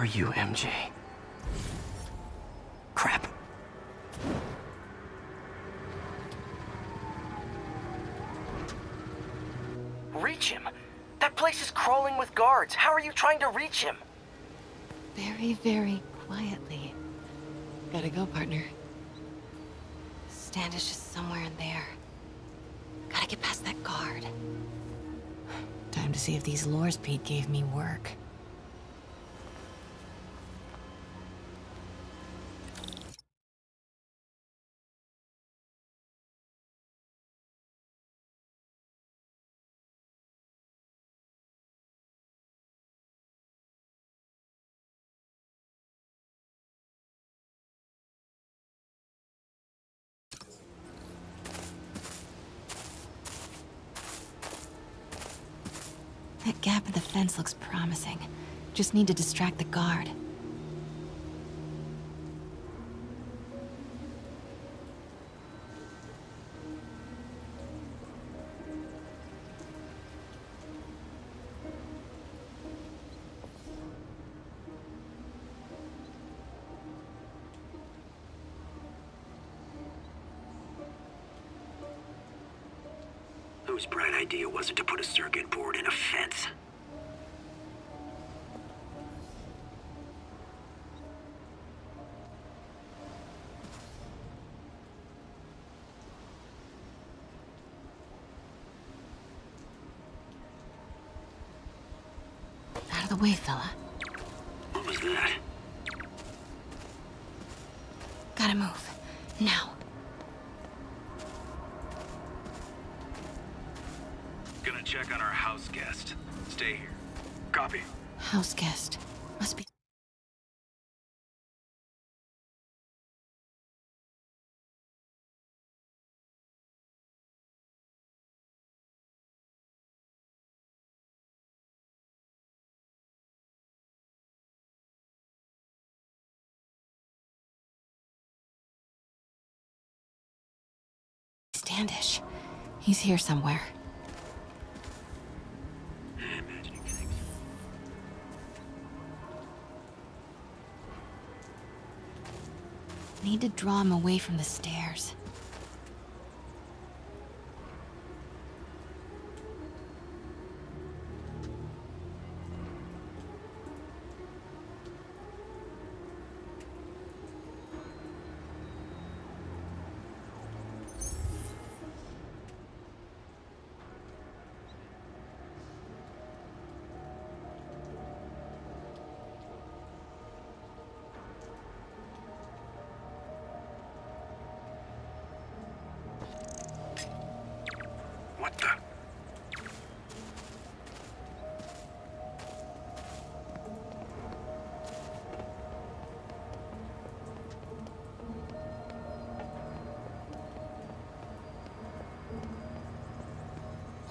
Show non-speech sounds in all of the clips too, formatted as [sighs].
are you, MJ? Crap. Reach him? That place is crawling with guards. How are you trying to reach him? Very, very quietly. Gotta go, partner. Standish is somewhere in there. Gotta get past that guard. Time to see if these lures Pete gave me work. Gap in the fence looks promising. Just need to distract the guard. Whose bright idea was it to put a circuit board in a fence? Out of the way, fella. What was that? Gotta move. Now. Check on our house guest. Stay here. Copy. House guest. Must be... Standish. He's here somewhere. I need to draw him away from the stairs.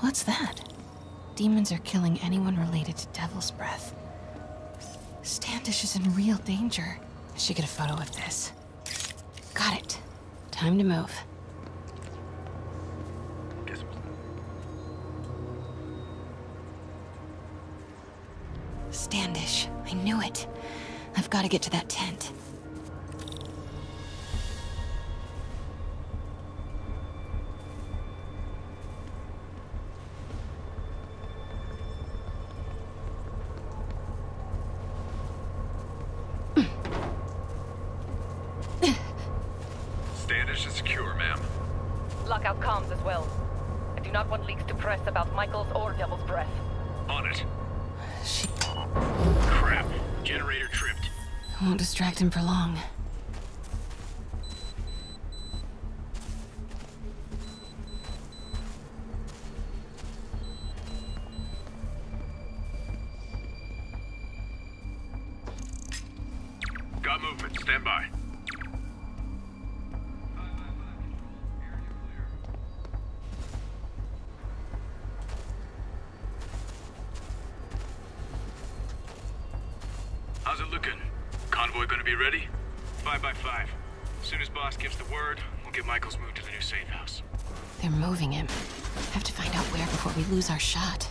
What's that? Demons are killing anyone related to Devil's Breath. Standish is in real danger. I should get a photo of this. Got it. Time to move. Standish. I knew it. I've got to get to that tent. Do not want leaks to press about Michaels or Devil's Breath. On it. She Crap. Generator tripped. won't distract him for long. Be ready? Five by five. As soon as Boss gives the word, we'll get Michaels moved to the new safe house. They're moving him. Have to find out where before we lose our shot.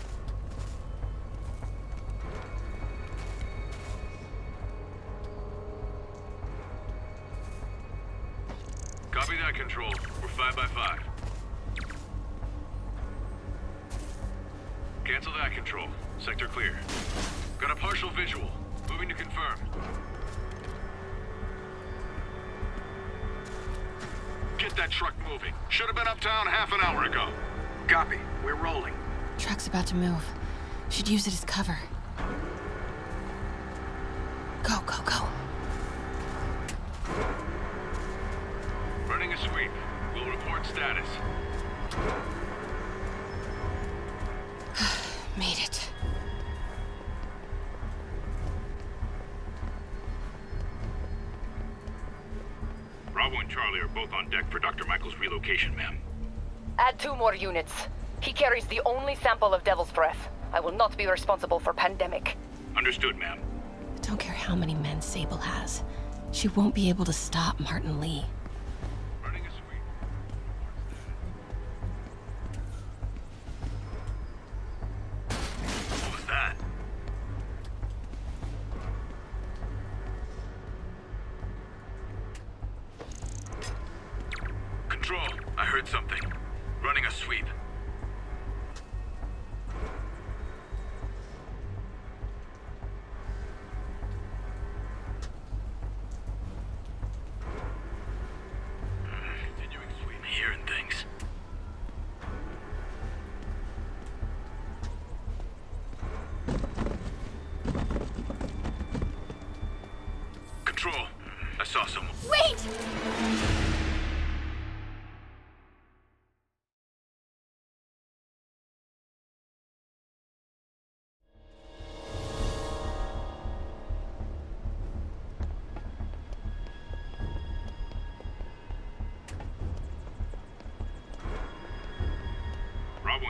Copy that, Control. We're five by five. Cancel that, Control. Sector clear. Got a partial visual. Moving to confirm. Get that truck moving. Should have been uptown half an hour ago. Copy. We're rolling. Truck's about to move. Should use it as cover. Go, go, go. Running a sweep. We'll report status. [sighs] Made it. On deck for Dr. Michael's relocation, ma'am. Add two more units. He carries the only sample of Devil's Breath. I will not be responsible for pandemic. Understood, ma'am. I Don't care how many men Sable has. She won't be able to stop Martin Li.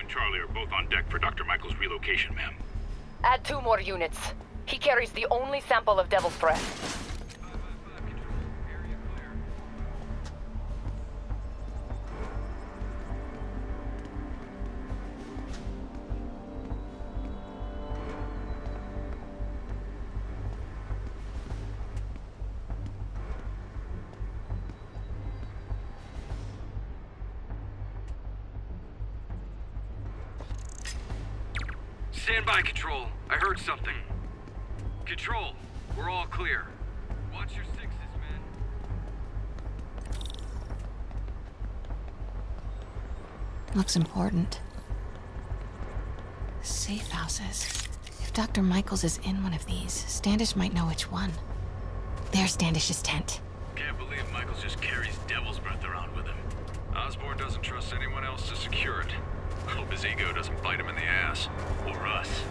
And Charlie are both on deck for Dr. Michael's relocation, ma'am. Add two more units. He carries the only sample of Devil's Breath. Stand by, Control. I heard something. Control, we're all clear. Watch your sixes, man. Looks important. Safe houses. If Dr. Michaels is in one of these, Standish might know which one. There's Standish's tent. Can't believe Michaels just carries devil's breath around with him. Osborn doesn't trust anyone else to secure it. Hope his ego doesn't bite him in the ass. Or us.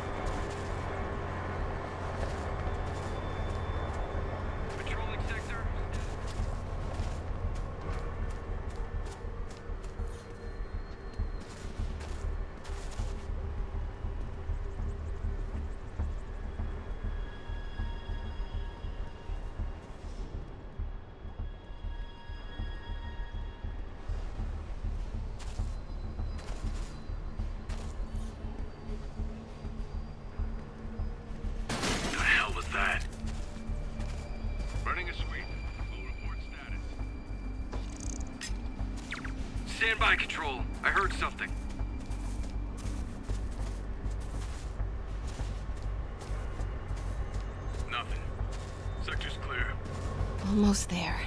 Stand by, Control. I heard something. Nothing. Sector's clear. Almost there.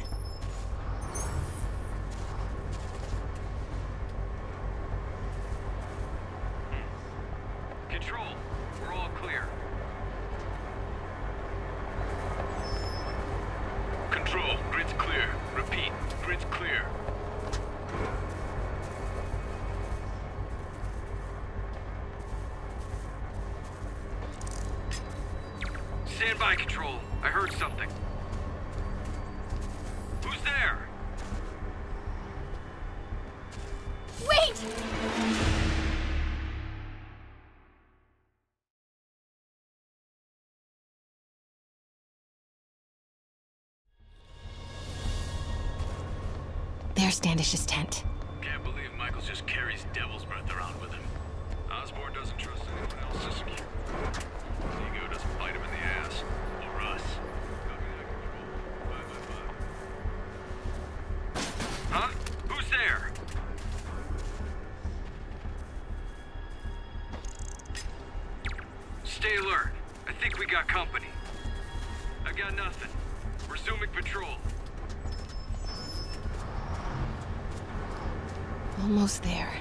Stand by, Control. I heard something. Who's there? Wait! There's Standish's tent. Can't believe Michaels just carries devil's breath around with him. Osborn doesn't trust anyone else to secure. Ego doesn't bite him ass. Or us. Copy that, Control. Five by five. Huh? Who's there? Stay alert. I think we got company. I got nothing. Resuming patrol. Almost there.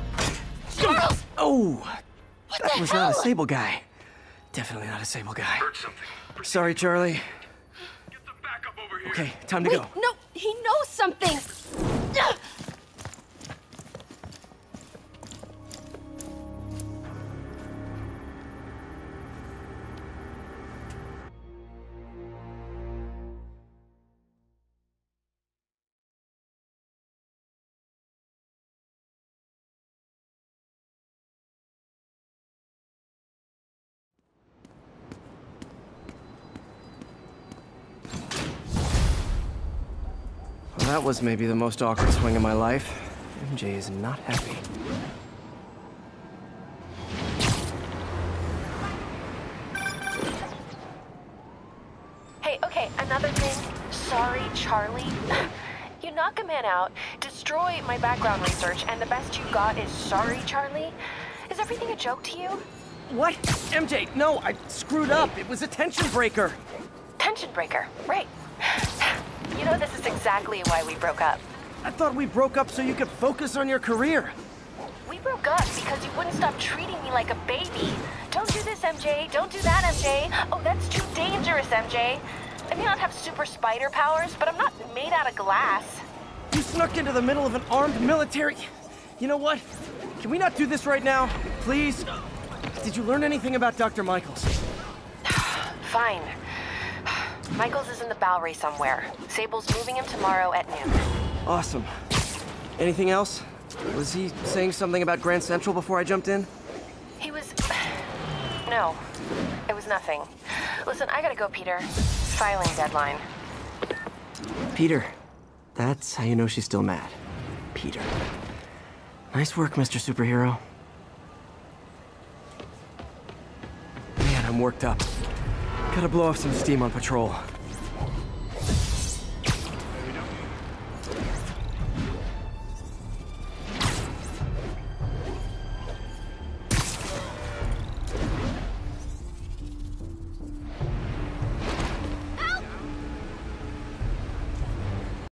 Charles! Oh, What that the was hell? not a Sable guy. Definitely not a Sable guy. Heard something. Sorry, Charlie. Get some backup over here. Okay, time to Wait, go. no, he knows something! That was maybe the most awkward swing of my life. MJ is not happy. Hey, okay, another thing. Sorry, Charlie. [laughs] you knock a man out, destroy my background research, and the best you got is sorry, Charlie? Is everything a joke to you? What? MJ, no, I screwed up. It was a tension breaker. Tension breaker, right. You know, this is exactly why we broke up. I thought we broke up so you could focus on your career. We broke up because you wouldn't stop treating me like a baby. Don't do this, MJ. Don't do that, MJ. Oh, that's too dangerous, MJ. I may not have super spider powers, but I'm not made out of glass. You snuck into the middle of an armed military. You know what? Can we not do this right now? Please? Did you learn anything about Dr. Michaels? [sighs] Fine. Michaels is in the Bowery somewhere. Sable's moving him tomorrow at noon. Awesome. Anything else? Was he saying something about Grand Central before I jumped in? He was. [sighs] No, it was nothing. Listen, I gotta go, Peter. Filing deadline. Peter. That's how you know she's still mad. Peter. Nice work, Mr. Superhero. Man, I'm worked up. Gotta blow off some steam on patrol.